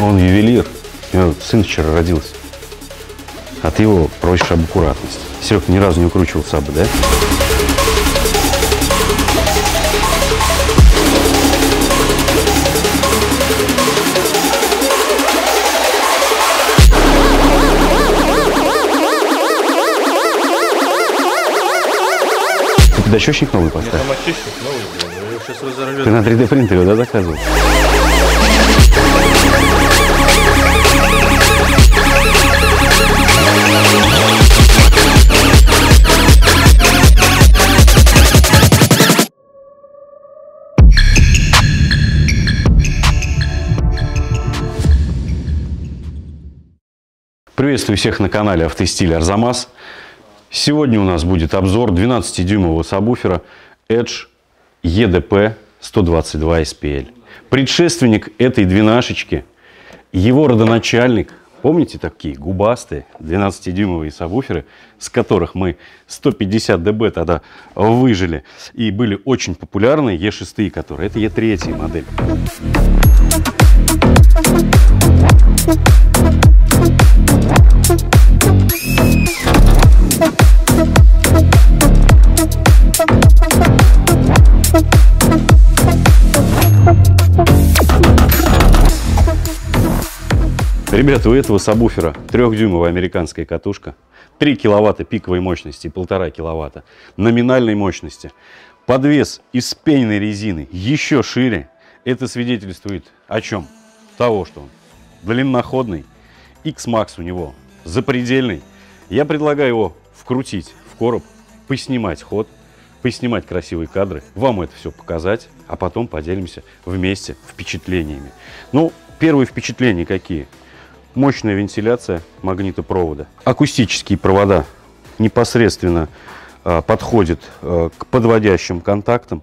Он ювелир. У него сын вчера родился. А ты его просишь об аккуратности. Серег, ни разу не укручивал сабы, да? Ты подощечник новый поставил? Там очищник новый, разорвет. Ты на 3D принтере, да, заказывал? Приветствую всех на канале Автостиль Арзамас. Сегодня у нас будет обзор 12-дюймового сабвуфера Edge EDP 122 SPL. Предшественник этой двенашечки, его родоначальник, помните такие губастые 12-дюймовые сабвуферы, с которых мы 150 dB тогда выжили и были очень популярны, E6, которые, это E3 модель. Ребята, у этого сабвуфера трехдюймовая американская катушка, 3 киловатта пиковой мощности и 1,5 киловатта номинальной мощности. Подвес из пенной резины еще шире. Это свидетельствует о чем? Того, что он длинноходный, X-Max у него запредельный. Я предлагаю его вкрутить в короб, поснимать ход, поснимать красивые кадры, вам это все показать, а потом поделимся вместе впечатлениями. Ну, первые впечатления какие? Мощная вентиляция магнитопровода. Акустические провода непосредственно э, подходят э, к подводящим контактам.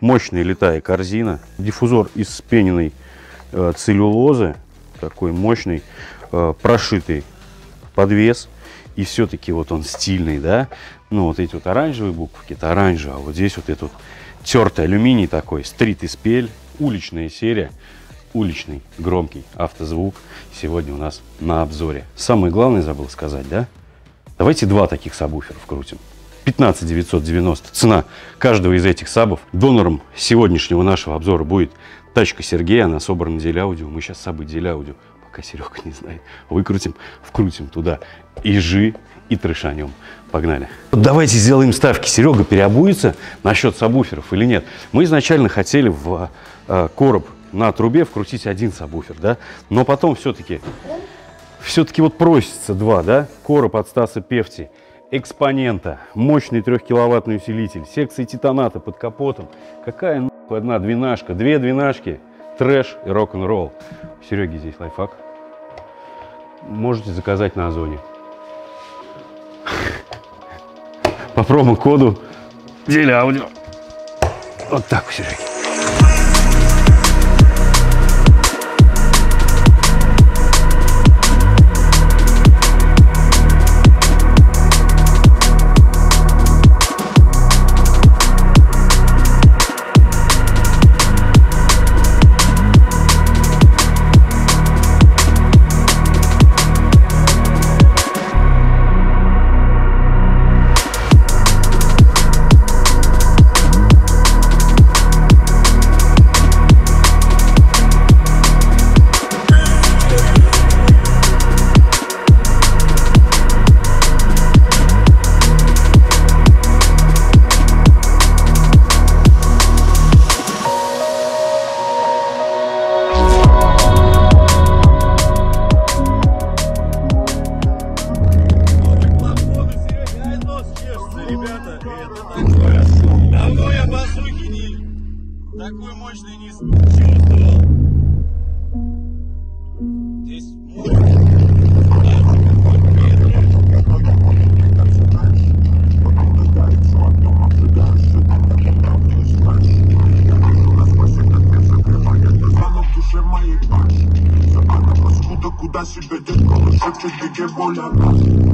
Мощная летая корзина. Диффузор из спененной э, целлюлозы, такой мощный, прошитый подвес. И все-таки вот он стильный, да. Ну, вот эти вот оранжевые буквы, это оранжевые, а вот здесь вот этот вот тертый алюминий такой, стрит из пель, уличная серия уличный громкий автозвук сегодня у нас на обзоре. Самое главное забыл сказать, да? Давайте два таких сабвуфера вкрутим. 15 990 цена каждого из этих сабов. Донором сегодняшнего нашего обзора будет тачка Сергея, она собрана дель аудио. Мы сейчас сабы дель аудио, пока Серега не знает, выкрутим, вкрутим туда и жи, и трешанем. Погнали. Давайте сделаем ставки. Серега переобуется насчет сабвуферов или нет. Мы изначально хотели в э, короб на трубе вкрутить один сабвуфер, да, но потом все-таки, все-таки вот просится два, да, короб от Стаса Певти, экспонента, мощный трехкиловаттный усилитель, секции титаната под капотом. Какая нахуй одна двенашка, две двенашки, трэш и рок-н-ролл. Сереги здесь лайфхак. Можете заказать на Озоне. По промокоду Деля Аудио. Вот так, Сереги. Ребята, это такое. Давно я базуки не такой мощный не чувствовал. Здесь Куда себя дергала, шепчет, где воля нас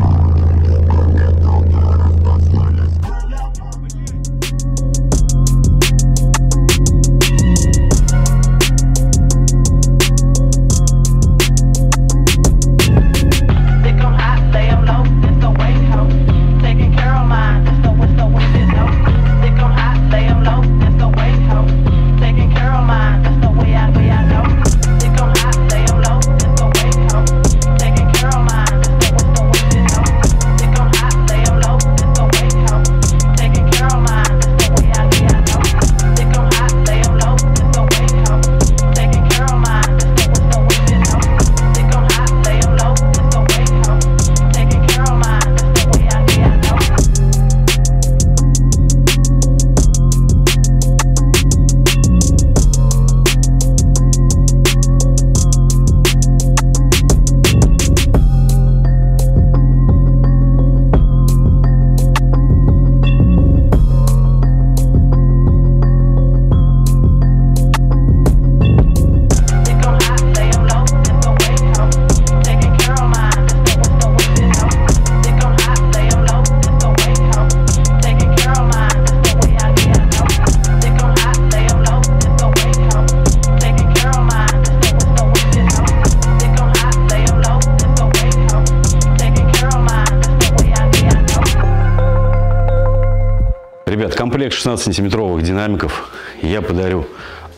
комплект 16-сантиметровых динамиков я подарю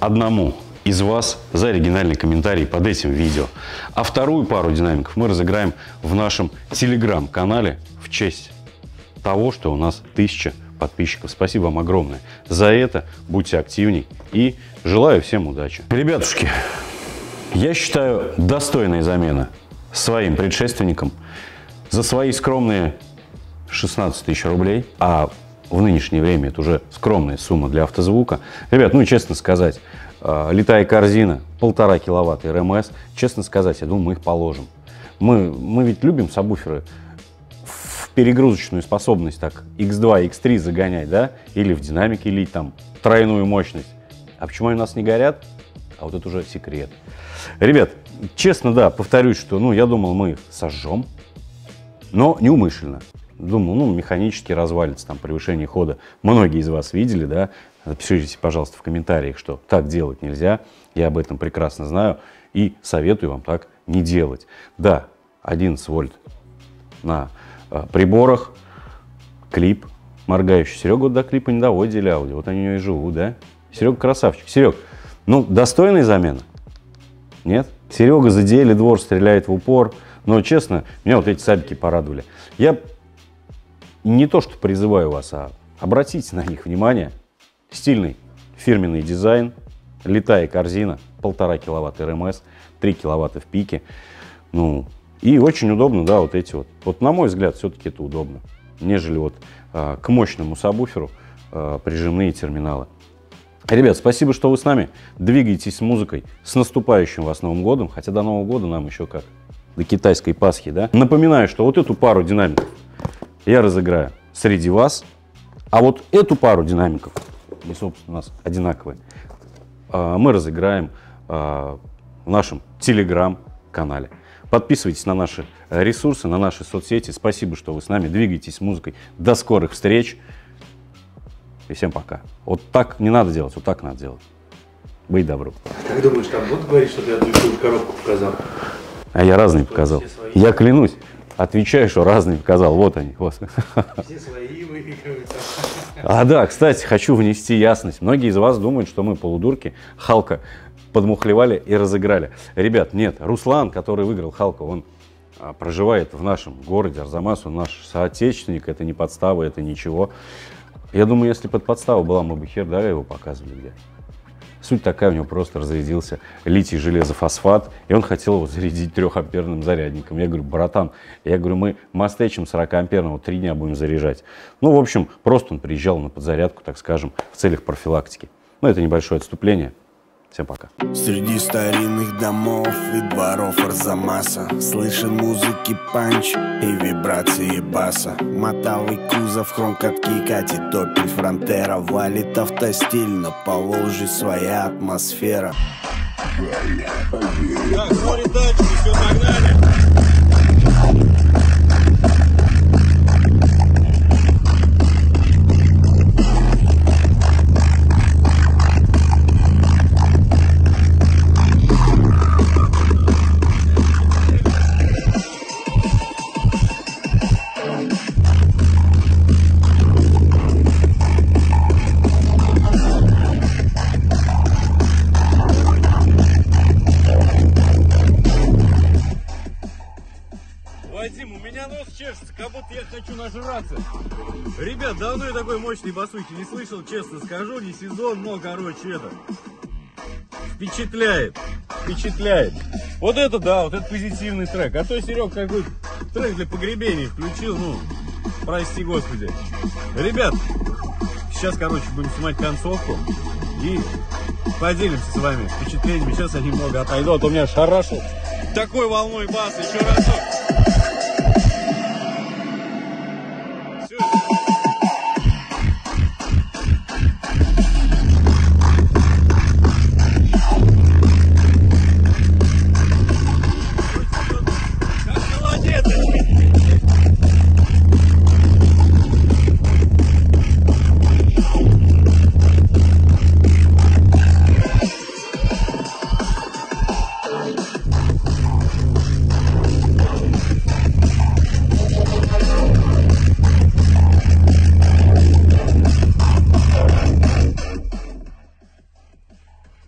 одному из вас за оригинальный комментарий под этим видео. А вторую пару динамиков мы разыграем в нашем телеграм-канале в честь того, что у нас тысяча подписчиков. Спасибо вам огромное за это. Будьте активней и желаю всем удачи. Ребятушки, я считаю достойная замена своим предшественникам за свои скромные 16 тысяч рублей, а в нынешнее время это уже скромная сумма для автозвука. Ребят, ну честно сказать, э, летая корзина, полтора киловатта РМС, честно сказать, я думаю, мы их положим. Мы, мы ведь любим сабвуферы в перегрузочную способность так X2, X3 загонять, да, или в динамике лить там тройную мощность. А почему они у нас не горят? А вот это уже секрет. Ребят, честно, да, повторюсь, что, ну, я думал, мы их сожжем, но неумышленно. Думал, ну, механически развалится, там, превышение хода. Многие из вас видели, да? Напишите, пожалуйста, в комментариях, что так делать нельзя. Я об этом прекрасно знаю и советую вам так не делать. Да, 11 вольт на э, приборах, клип моргающий. Серега вот до клипа не доводили аудио, вот они у него и живут, да? Серега красавчик. Серег, ну, достойная замена? Нет? Серега за двор стреляет в упор. Но, честно, меня вот эти сабики порадовали. Я не то, что призываю вас, а обратите на них внимание. Стильный фирменный дизайн, летая корзина, полтора киловатта РМС, 3 киловатта в пике. Ну, и очень удобно, да, вот эти вот. Вот на мой взгляд, все-таки это удобно, нежели вот а, к мощному сабвуферу а, прижимные терминалы. Ребят, спасибо, что вы с нами. Двигайтесь с музыкой. С наступающим вас Новым годом. Хотя до Нового года нам еще как? До китайской Пасхи, да? Напоминаю, что вот эту пару динамиков я разыграю среди вас. А вот эту пару динамиков, они, собственно, у нас одинаковые, а, мы разыграем а, в нашем телеграм-канале. Подписывайтесь на наши ресурсы, на наши соцсети. Спасибо, что вы с нами. Двигайтесь с музыкой. До скорых встреч. И всем пока. Вот так не надо делать, вот так надо делать. Быть добру. Как думаешь, там будут говорить, что ты другую коробку показал? А я разные показал. Я клянусь. Отвечаю, что разные показал. Вот они. Вот. Все свои выигрывают. А да, кстати, хочу внести ясность. Многие из вас думают, что мы полудурки Халка подмухлевали и разыграли. Ребят, нет. Руслан, который выиграл Халка, он а, проживает в нашем городе Арзамас, он наш соотечественник, это не подстава, это ничего. Я думаю, если под подставу была, мы бы хер дали его показывали где. Суть такая, у него просто разрядился литий железофосфат, и он хотел его зарядить трехамперным зарядником. Я говорю, братан, я говорю, мы мастечем 40-амперного три дня будем заряжать. Ну, в общем, просто он приезжал на подзарядку, так скажем, в целях профилактики. Ну, это небольшое отступление. Всем пока. Среди старинных домов и дворов Арзамаса Слышен музыки панч и вибрации баса Мотовый кузов, хром катки, катит топель фронтера Валит автостиль, но по Волжье своя атмосфера Так, смотри, датчики, все, погнали. Нажраться. Ребят, давно я такой мощной басухи не слышал, честно скажу, не сезон, но, короче, это... Впечатляет, впечатляет. Вот это да, вот это позитивный трек. А то Серег какой трек для погребения включил, ну, прости господи. Ребят, сейчас, короче, будем снимать концовку и поделимся с вами впечатлениями. Сейчас я немного отойду, а то меня шарашил такой волной бас еще разок.